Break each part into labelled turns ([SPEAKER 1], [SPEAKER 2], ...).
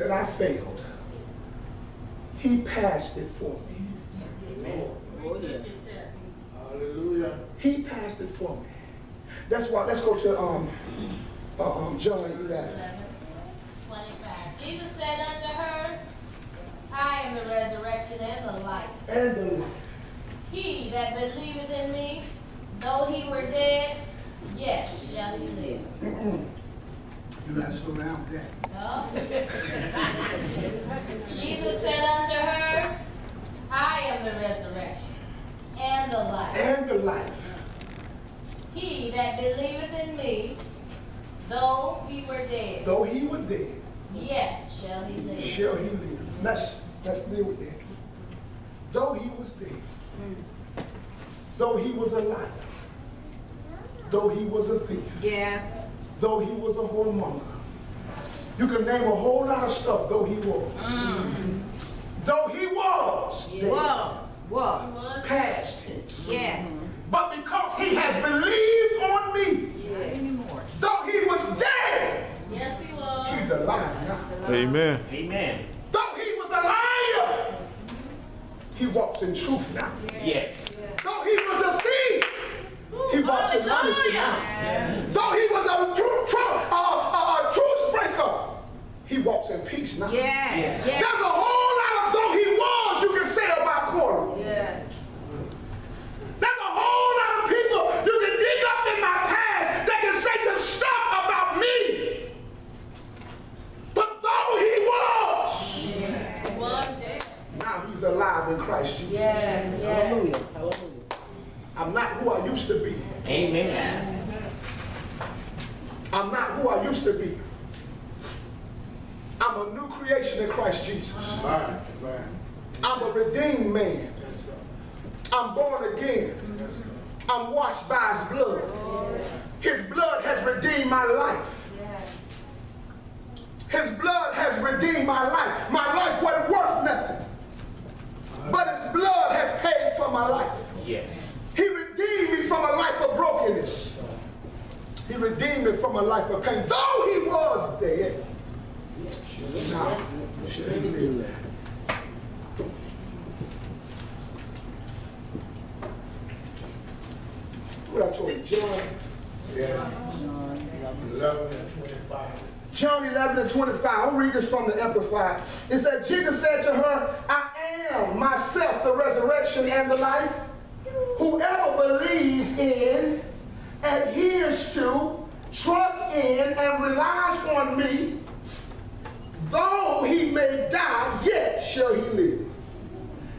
[SPEAKER 1] that I failed, he passed it for me.
[SPEAKER 2] Hallelujah.
[SPEAKER 1] He passed it for me. That's why, let's go to um, uh, um, John 11.
[SPEAKER 3] 25. Jesus said unto her, I am the resurrection and the life.
[SPEAKER 1] And the life.
[SPEAKER 3] He that believeth in me, though he were dead, yet shall he live.
[SPEAKER 1] Mm-mm. You gotta slow down with that.
[SPEAKER 3] No? Jesus said unto her, I am the resurrection and the life.
[SPEAKER 1] And the life.
[SPEAKER 3] He that believeth in me, though he were dead,
[SPEAKER 1] Though he were dead,
[SPEAKER 3] yet shall he live.
[SPEAKER 1] shall he live. Let's, let's deal with that. Though he was dead, though he was a liar, though he was a thief,
[SPEAKER 4] Yes.
[SPEAKER 1] Though he was a whoremonger. You can name a whole lot of stuff, though he was. Mm. Though he was dead.
[SPEAKER 4] Was. Was.
[SPEAKER 1] Past tense.
[SPEAKER 4] Yes.
[SPEAKER 1] But because he has believed on me,
[SPEAKER 4] Anymore.
[SPEAKER 1] though he was dead,
[SPEAKER 3] Yes, he was.
[SPEAKER 1] he's alive now.
[SPEAKER 5] Amen.
[SPEAKER 6] Amen.
[SPEAKER 1] Though he was a liar, he walks in truth now.
[SPEAKER 6] Yes.
[SPEAKER 1] Though he was a thief, he walks in honesty now. Though he was a true, true, uh, uh, a truce breaker, he walks in peace now.
[SPEAKER 4] Yes. Yes.
[SPEAKER 1] There's a whole lot of though he was you can say about Corey.
[SPEAKER 4] Yes.
[SPEAKER 1] There's a whole lot of people you can dig up in my past that can say some stuff about me. But though he was,
[SPEAKER 3] Was dead.
[SPEAKER 1] now he's alive in Christ Jesus.
[SPEAKER 4] Yes. Yes.
[SPEAKER 6] Hallelujah. Hallelujah.
[SPEAKER 1] I'm not who I used to be.
[SPEAKER 6] Amen.
[SPEAKER 1] I'm not who I used to be. I'm a new creation in Christ Jesus.
[SPEAKER 2] Right, right.
[SPEAKER 1] I'm a redeemed man. I'm born again. I'm washed by his blood. His blood has redeemed my life. His blood has redeemed my life. My life wasn't worth nothing. But his blood has paid for my life.
[SPEAKER 6] Yes.
[SPEAKER 1] He redeemed me from a life of brokenness. He redeemed me from a life of pain. Though he was dead, now should he live. What I told you, John,
[SPEAKER 2] Yeah. Eleven and twenty-five.
[SPEAKER 1] John 11 and 25. I'll read this from the Amplified. It said, Jesus said to her, I am myself the resurrection and the life. Whoever believes in, adheres to, trusts in, and relies on me, though he may die, yet shall he live.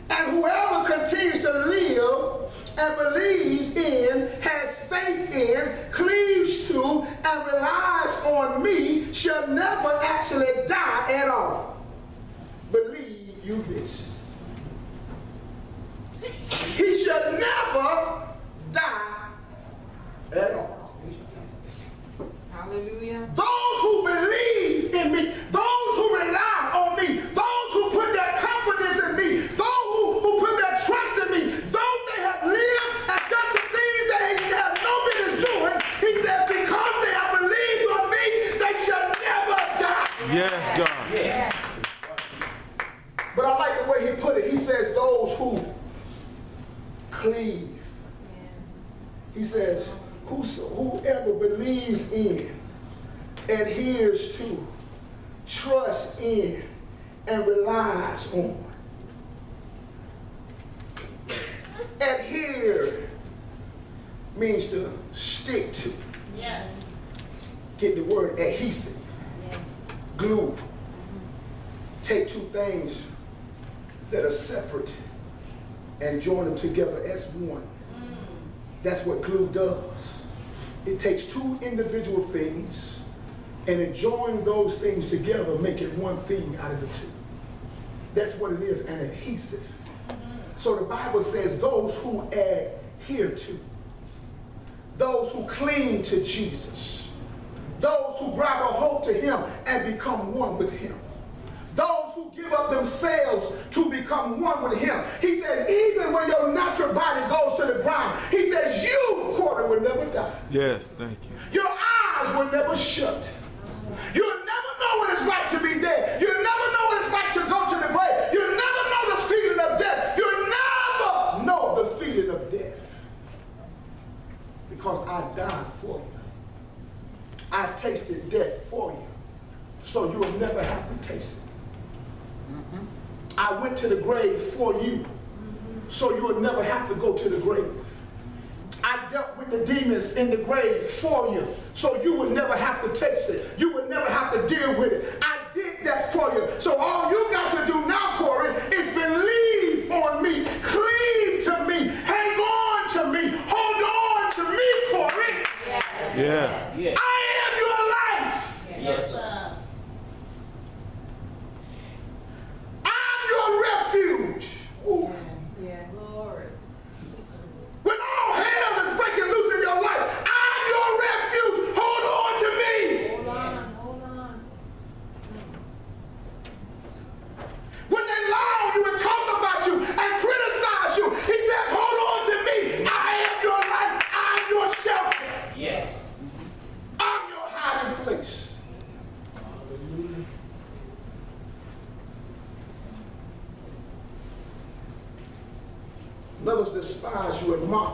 [SPEAKER 1] And whoever continues to live and believes in, has faith in, cleaves to, and relies on me shall never actually die at all. Believe you this. He shall never die at all.
[SPEAKER 4] Hallelujah.
[SPEAKER 1] Those who believe in me, those who rely on me, those who put their confidence in me, those who, who put their trust in me, though they have lived and done some things that they have no business doing, he says, because they have believed on me, they shall never die.
[SPEAKER 5] Yes, God.
[SPEAKER 6] Yes.
[SPEAKER 1] But I like the way he put it. He says, those who cleave. He says, Whoso, whoever believes in, adheres to, trusts in, and relies on. Adhere means to stick to.
[SPEAKER 3] Yes.
[SPEAKER 1] Get the word adhesive. Glue. Mm-hmm. Take two things that are separate and join them together as one. Mm. That's what glue does. It takes two individual things and it joins those things together, making one thing out of the two. That's what it is, an adhesive. Mm-hmm. So the Bible says those who adhere to, those who cling to Jesus, those who grab a hold to him and become one with him. Those who give up themselves to become one with him. He says, even when your natural body goes to the ground, he says, you, Corey, will never die.
[SPEAKER 5] Yes, thank you.
[SPEAKER 1] Your eyes will never shut. death for you so you will never have to taste it. Mm -hmm. I went to the grave for you mm -hmm. so you will never have to go to the grave. I dealt with the demons in the grave for you so you would never have to taste it. You would never have to deal with it. I did that for you. So all you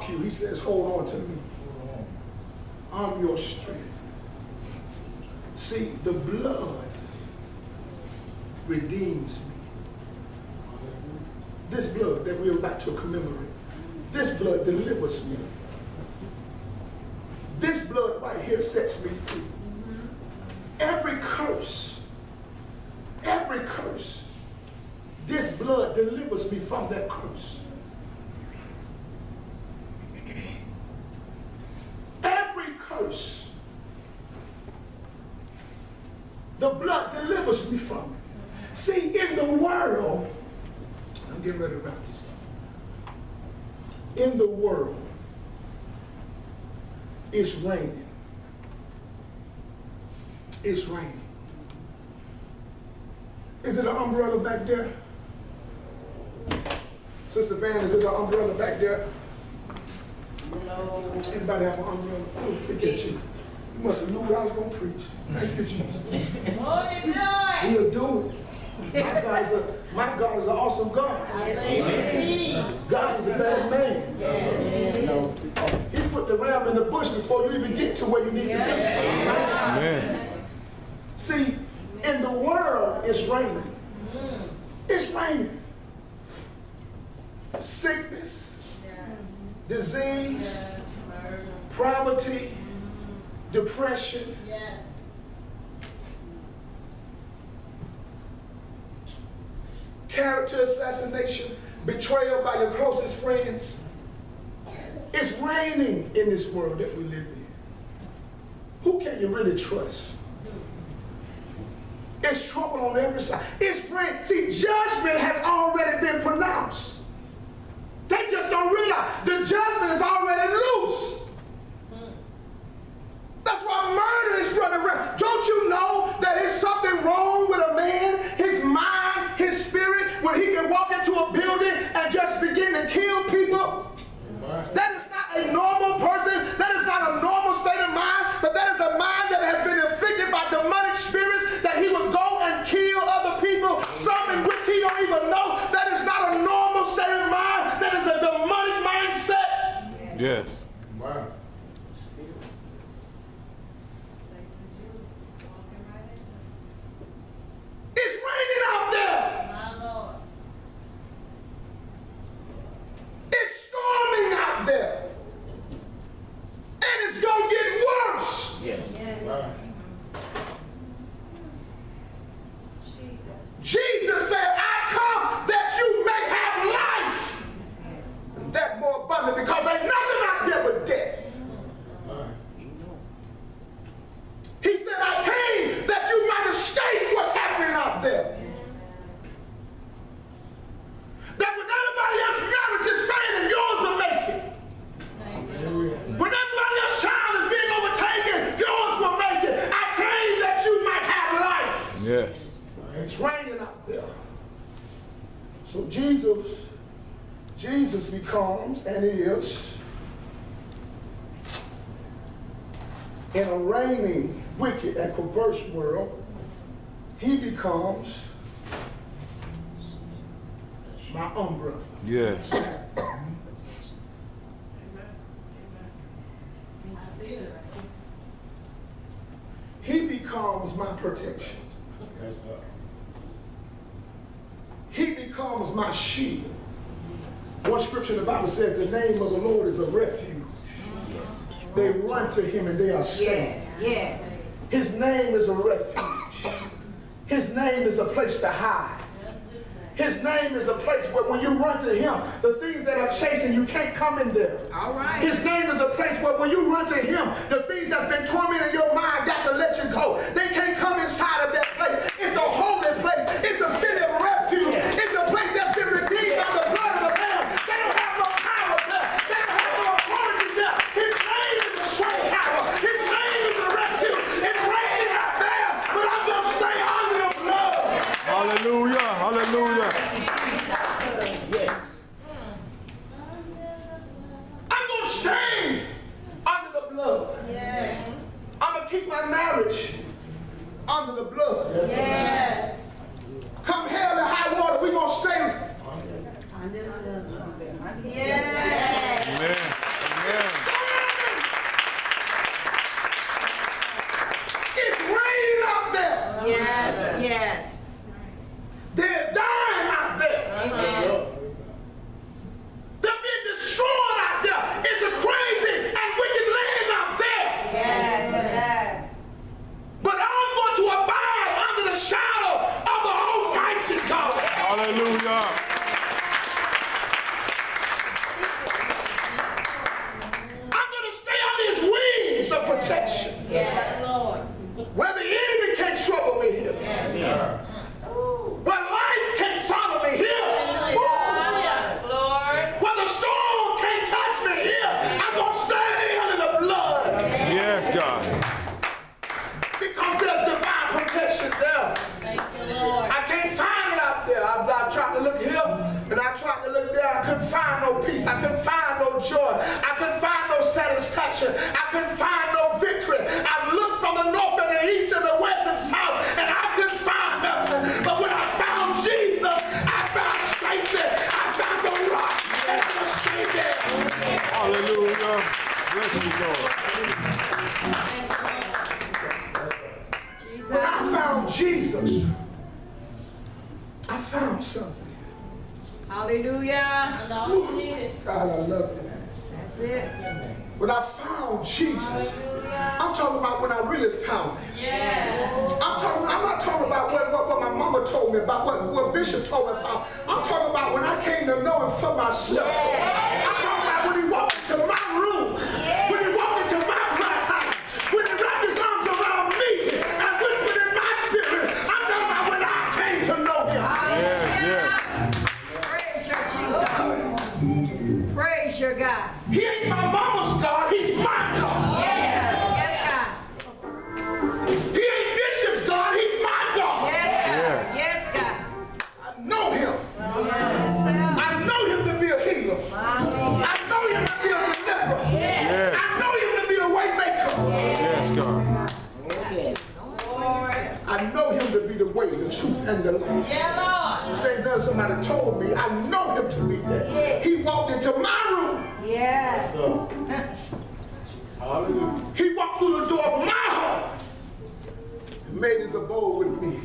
[SPEAKER 1] you, he says, hold on to me. I'm your strength. See, the blood redeems me. This blood that we're about to commemorate, this blood delivers me. This blood right here sets me free. Every curse, every curse, this blood delivers me from that curse. Every curse, the blood delivers me from it. See, in the world, I'm getting ready to wrap this up. In the world, it's raining. It's raining. Is it an umbrella back there? Sister Van, is it an umbrella back there?
[SPEAKER 3] no.
[SPEAKER 1] Anybody have an umbrella? Oh, look at you. You must have knew what I was going to preach. Thank you, Jesus.
[SPEAKER 3] Won't you do it?
[SPEAKER 1] He'll do it. My God is, a, my God is an awesome God.
[SPEAKER 3] Amen.
[SPEAKER 1] God is a bad man. He put the ram in the bush before you even get to where you need to be.
[SPEAKER 5] Amen.
[SPEAKER 1] See, in the world, it's raining. Mm. It's raining. Sickness, disease, poverty, mm-hmm. depression.
[SPEAKER 3] Yes.
[SPEAKER 1] character assassination, betrayal by your closest friends. It's raining in this world that we live in. Who can you really trust? It's trouble on every side. It's rain. See, judgment has already been pronounced. They just don't realize the judgment is already loose. That's why murder is running around. Don't you know that it's something wrong with a man, his mind, his spirit, when he can walk into a building and just begin to kill people? That is a normal person. That is not a normal state of mind, but that is a mind that has been afflicted by demonic spirits that he would go and kill other people, some in which he don't even know. That is not a normal state of mind. That is a demonic mindset.
[SPEAKER 5] Yes.
[SPEAKER 2] Wow.
[SPEAKER 1] It's raining out there.
[SPEAKER 3] My Lord.
[SPEAKER 1] It's storming out there. And it's going to get worse.
[SPEAKER 6] Yes.
[SPEAKER 2] Wow.
[SPEAKER 1] Jesus said, I come that you may have life. And that more abundant because ain't nothing out there but death.
[SPEAKER 2] Wow.
[SPEAKER 1] He said, I came that you might escape what's happening out there. That when everybody else's marriage is failing, yours will make it. When everybody else's child is being overtaken, yours will make it. I came that you might have life.
[SPEAKER 5] Yes.
[SPEAKER 1] It's raining out there. So Jesus, Jesus becomes and is in a raining, wicked, and perverse world, he becomes my umbrella.
[SPEAKER 5] Yes.
[SPEAKER 3] I see it.
[SPEAKER 1] He becomes my protection.
[SPEAKER 2] Yes, sir.
[SPEAKER 1] becomes my shield. One scripture in the Bible says the name of the Lord is a refuge. They run to him and they are safe.
[SPEAKER 4] Yes.
[SPEAKER 1] His name is a refuge. His name is a place to hide. His name is a place where when you run to him, the things that are chasing you can't come in there.
[SPEAKER 4] All right.
[SPEAKER 1] His name is a place where when you run to him, the things that's been tormenting your mind got to let you go. They can't come inside of that place. It's a holy place. It's a city of refuge. It's a place that's been redeemed by the blood of the Lamb. They don't have no power there. They don't have no authority there. His name is a strong tower. His name is a refuge. It's raining out there, but I'm going to stay under the blood.
[SPEAKER 5] Hallelujah. Hallelujah.
[SPEAKER 6] Yes.
[SPEAKER 1] I'm going to stay under the blood.
[SPEAKER 4] Yes.
[SPEAKER 1] I'm going to keep my marriage under the blood.
[SPEAKER 4] Yes.
[SPEAKER 1] Come hell and high water, we're going to stay.
[SPEAKER 4] Yes.
[SPEAKER 5] Amen. Amen.
[SPEAKER 1] It's raining out there.
[SPEAKER 4] Yes. Yes.
[SPEAKER 1] They're dying out there.
[SPEAKER 4] Amen.
[SPEAKER 1] They're being destroyed out there. It's a crazy and wicked land out there.
[SPEAKER 4] Yes. Yes.
[SPEAKER 1] But I'm going to abide under the shadow of the Almighty God.
[SPEAKER 5] Hallelujah.
[SPEAKER 1] I'm going to stay under his wings of protection.
[SPEAKER 4] Yes. Lord.
[SPEAKER 1] Where the enemy can't trouble me here.
[SPEAKER 6] Yeah.
[SPEAKER 1] Where life can't follow me here. Woo.
[SPEAKER 4] Lord.
[SPEAKER 1] Where the storm can't touch me here. I'm going to stay under the blood.
[SPEAKER 5] Yes, God.
[SPEAKER 1] Because there's divine protection there.
[SPEAKER 3] Thank you, Lord.
[SPEAKER 1] I can't find it out there. I've, I've tried to look here and I tried to look about when I really found.
[SPEAKER 3] Yes.
[SPEAKER 1] I'm talking. I'm not talking about what, what, what my mama told me about, what, what Bishop told me about. I'm talking about when I came to know him for myself. And the life.
[SPEAKER 3] Yeah, Lord.
[SPEAKER 1] You say nothing, somebody told me, I know him to be that. He walked into my room.
[SPEAKER 4] Yes.
[SPEAKER 2] Hallelujah.
[SPEAKER 1] He walked through the door of my heart and made his abode with me.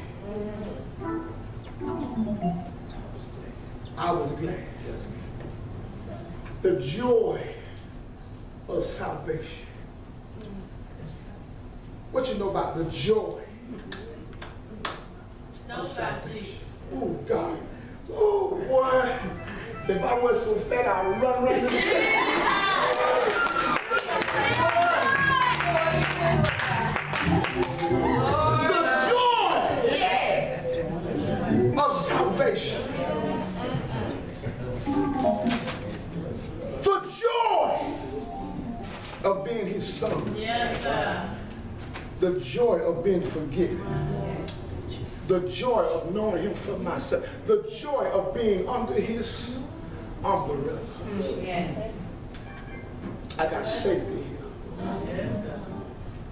[SPEAKER 1] I was glad. The joy of salvation. What you know about the joy
[SPEAKER 3] Jesus.
[SPEAKER 1] Oh, God. Oh, boy. If I wasn't so fat, I'd run right in the street. The joy of salvation. The joy of being his son.
[SPEAKER 3] Yes, sir.
[SPEAKER 1] The joy of being forgiven. The joy of knowing him for myself. The joy of being under his umbrella.
[SPEAKER 4] Yes.
[SPEAKER 1] I got safety here.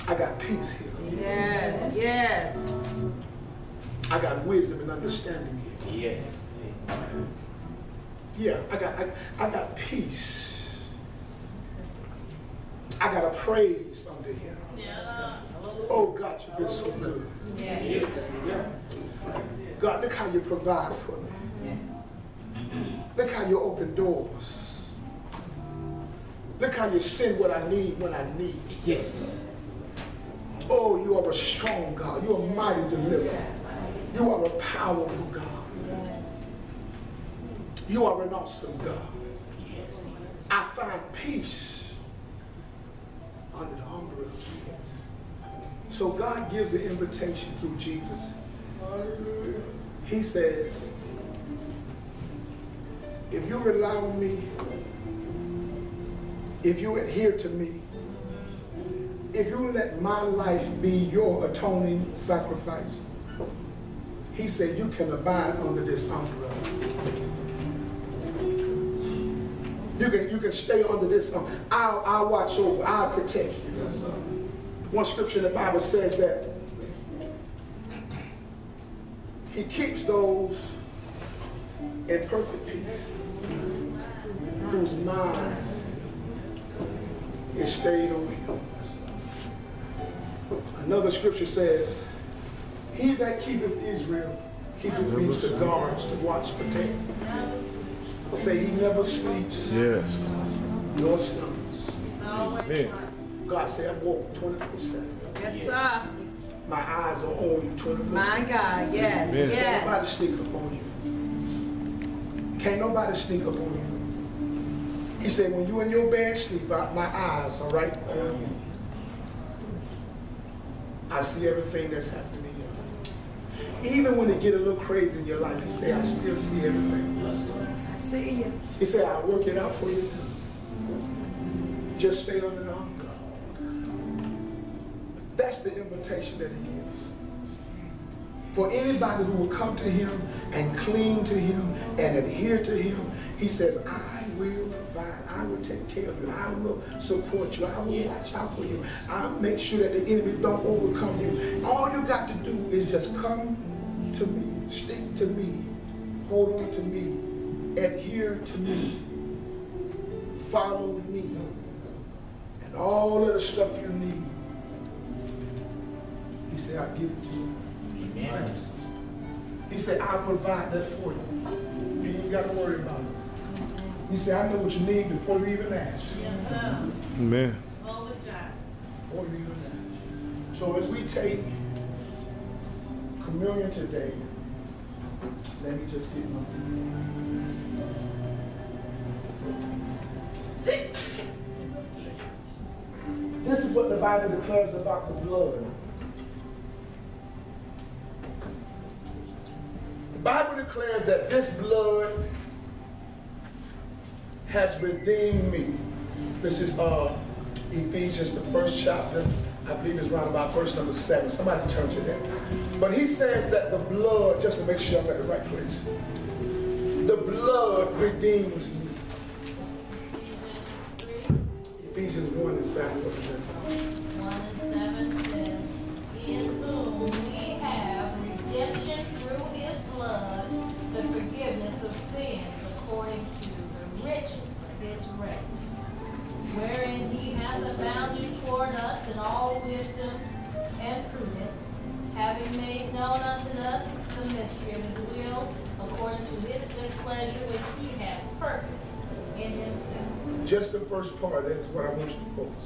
[SPEAKER 1] I got peace here.
[SPEAKER 4] Yes. Yes.
[SPEAKER 1] I got wisdom and understanding here.
[SPEAKER 6] Yes.
[SPEAKER 1] Yeah, I got I, I got peace. I got a praise under him.
[SPEAKER 3] Yeah,
[SPEAKER 1] Oh God, you've been so good.
[SPEAKER 4] Yes.
[SPEAKER 1] God, look how you provide for me. Look how you open doors. Look how you send what I need when I need.
[SPEAKER 6] Yes.
[SPEAKER 1] Oh, you are a strong God. You are a mighty deliverer. You are a powerful God. You are an awesome God. I find peace under the umbrella. So God gives an invitation through Jesus. He says, if you rely on me, if you adhere to me, if you let my life be your atoning sacrifice, he said you can abide under this umbrella. You can, you can stay under this. umbrella. I'll, I'll watch over. I'll protect you. One scripture in the Bible says that he keeps those in perfect peace whose mind is stayed on him. Another scripture says, He that keepeth Israel keepeth me to guards, to watch, protect. Say he never sleeps
[SPEAKER 5] Yes.
[SPEAKER 1] nor slumbers.
[SPEAKER 5] Amen.
[SPEAKER 1] God said, I walk 24 7.
[SPEAKER 4] Yes, sir.
[SPEAKER 1] My eyes are on you 24 7.
[SPEAKER 4] My God, yes,
[SPEAKER 5] Amen.
[SPEAKER 1] Can't nobody sneak up on you. Can't nobody sneak up on you. He said, when you in your bed sleep, my eyes are right on you. I see everything that's happening in your life. Even when it get a little crazy in your life, he said, I still see everything.
[SPEAKER 4] I see you.
[SPEAKER 1] He said, I'll work it out for you. Just stay under the umbrella. That's the invitation that he gives. For anybody who will come to him and cling to him and adhere to him, he says, I will provide. I will take care of you. I will support you. I will watch out for you. I'll make sure that the enemy don't overcome you. All you got to do is just come to me. Stick to me. Hold on to me. Adhere to me. Follow me. And all of the stuff you need. He said, I'll give it to you.
[SPEAKER 6] Amen.
[SPEAKER 1] He said, I'll provide that for you. You ain't got to worry about it. He said, I know what you need before you even ask.
[SPEAKER 3] Yes, sir.
[SPEAKER 5] Amen.
[SPEAKER 1] Before you even ask. So as we take communion today, let me just get my This is what the Bible declares about the blood. Bible declares that this blood has redeemed me. This is uh, Ephesians, the first chapter. I believe it's around about verse number seven. Somebody turn to that. But he says that the blood, just to make sure I'm at the right place, the blood redeems me.
[SPEAKER 3] Ephesians 3,
[SPEAKER 1] Ephesians 1 and 7
[SPEAKER 3] according to the riches of his grace, wherein he hath abounded toward us in all wisdom and prudence, having made known unto us the mystery of his will, according to his good pleasure which he hath purposed in himself.
[SPEAKER 1] Just the first part, that's what I want you to focus.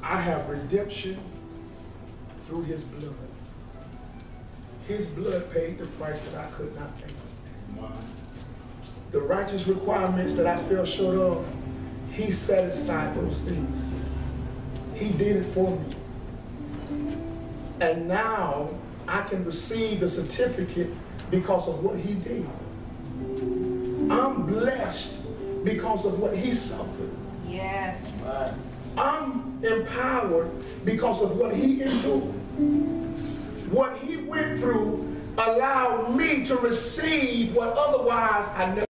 [SPEAKER 1] I have redemption through his blood. His blood paid the price that I could not pay. The righteous requirements that I fell short of, he satisfied those things. He did it for me. And now I can receive the certificate because of what he did. I'm blessed because of what he suffered.
[SPEAKER 4] Yes.
[SPEAKER 2] Right.
[SPEAKER 1] I'm empowered because of what he endured. What he went through allowed me to receive what otherwise I never